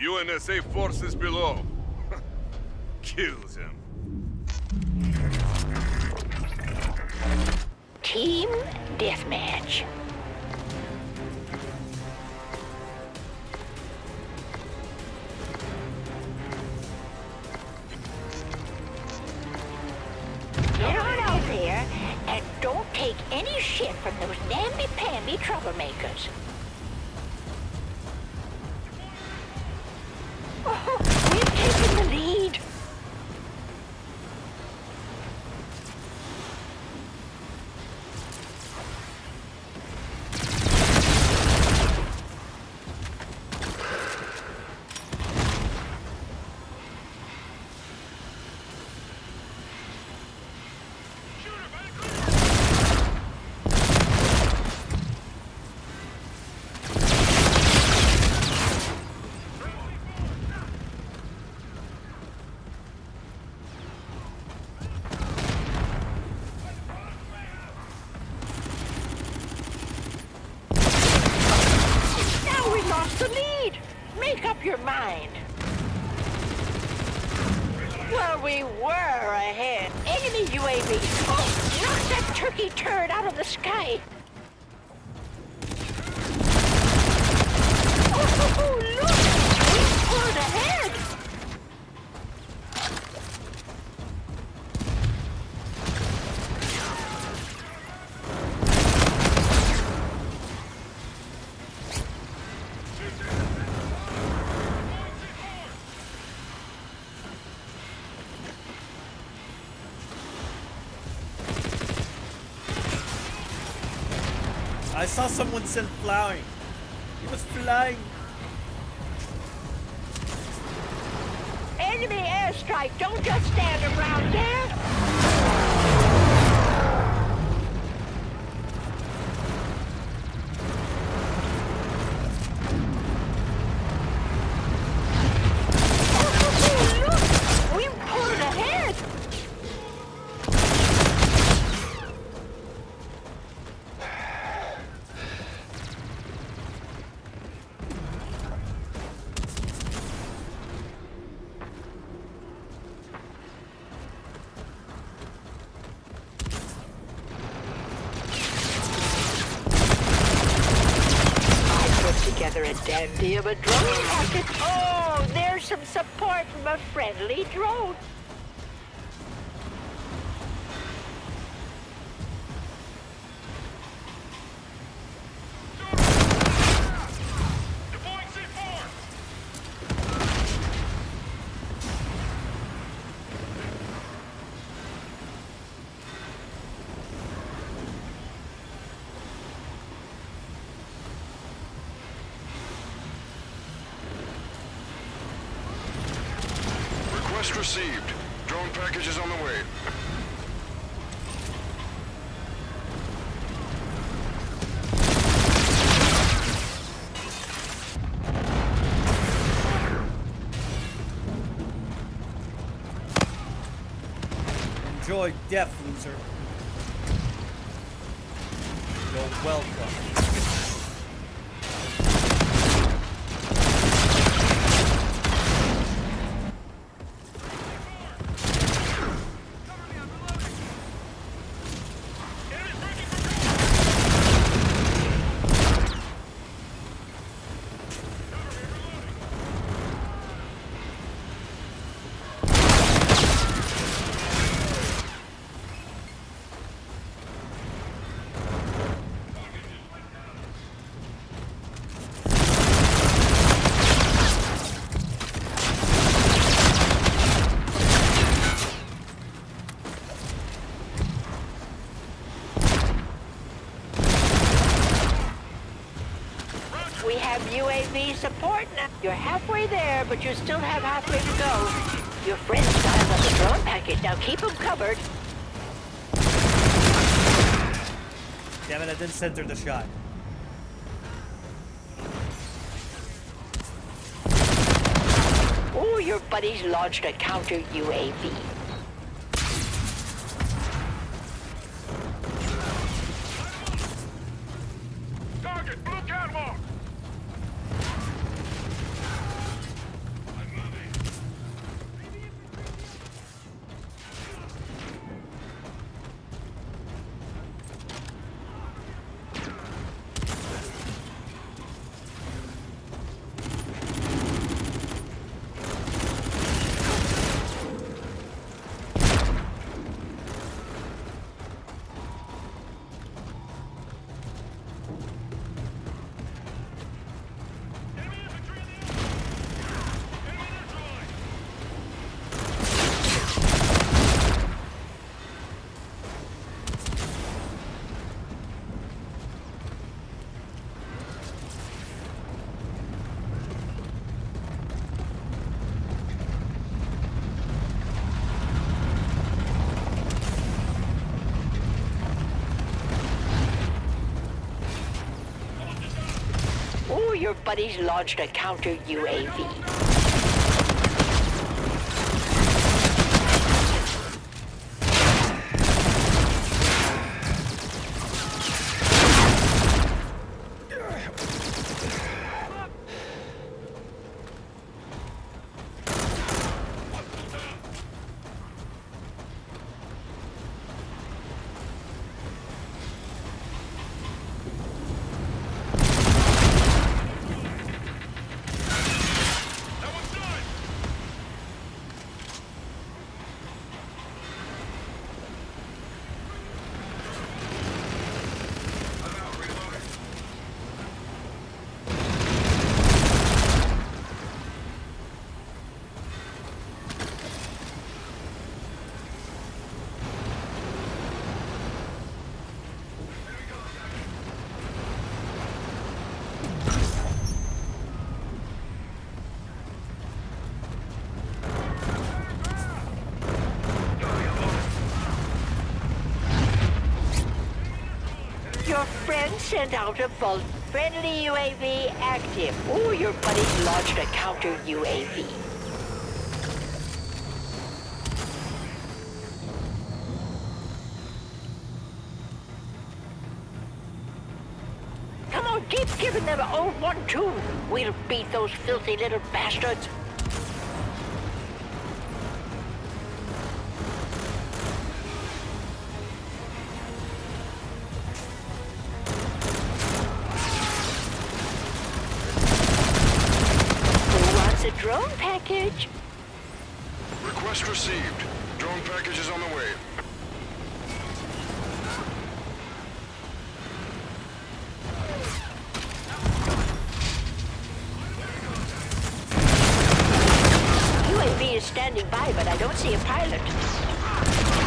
UNSA forces below. Kills him. Team Deathmatch. Get on out there and don't take any shit from those namby-pamby troublemakers. Oh, we've taken the lead. Now we lost the lead. Make mind. Well, we were ahead. Enemy UAV. Oh, knock that turkey turd out of the sky. Oh, look! We pulled ahead. I saw someone sent flying. He was flying. Enemy airstrike. Don't just stand around there. Oh, look! We pulled ahead. I put together a dandy of a drone packet. Oh, there's some support from a friendly drone. Request received. Drone package is on the way. Enjoy death, loser. You're welcome. We have UAV support now. You're halfway there, but you still have halfway to go. Your friends dialed up the drone package. Now keep them covered. Damn it, I didn't center the shot. Oh, your buddies launched a counter UAV. Your buddies launched a counter UAV. Sent out a bolt. Friendly UAV active. Ooh, your buddies launched a counter UAV. Come on, keep giving them old oh one too. We'll beat those filthy little bastards. Drone package? Request received. Drone package is on the way. UAV is standing by, but I don't see a pilot.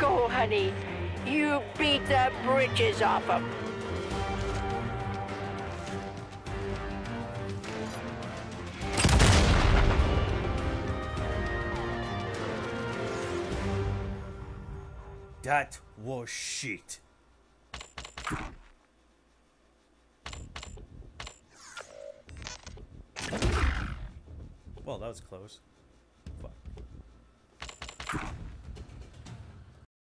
Go, honey. You beat the britches off 'em. That was shit. Well, that was close.